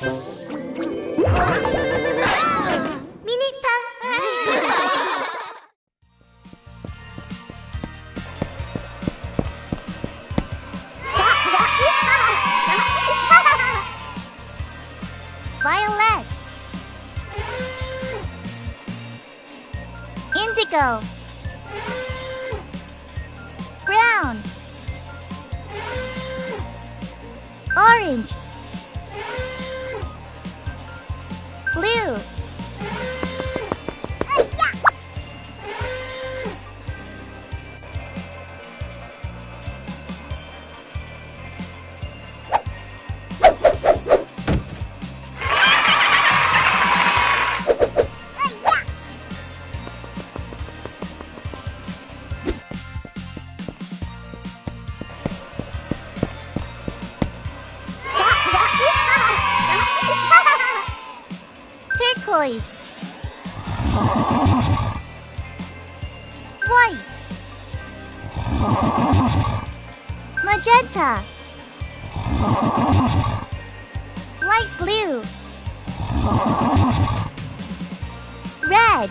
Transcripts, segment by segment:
Violet. Indigo. Brown. Orange. Blue Turquoise White Magenta. Light blue. Red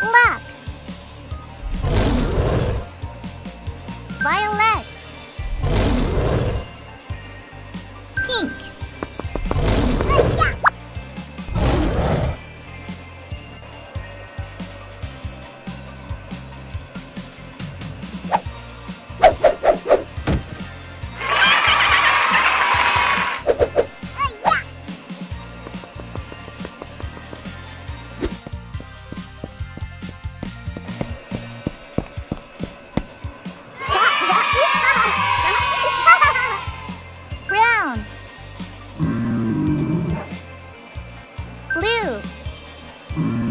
Black Violet White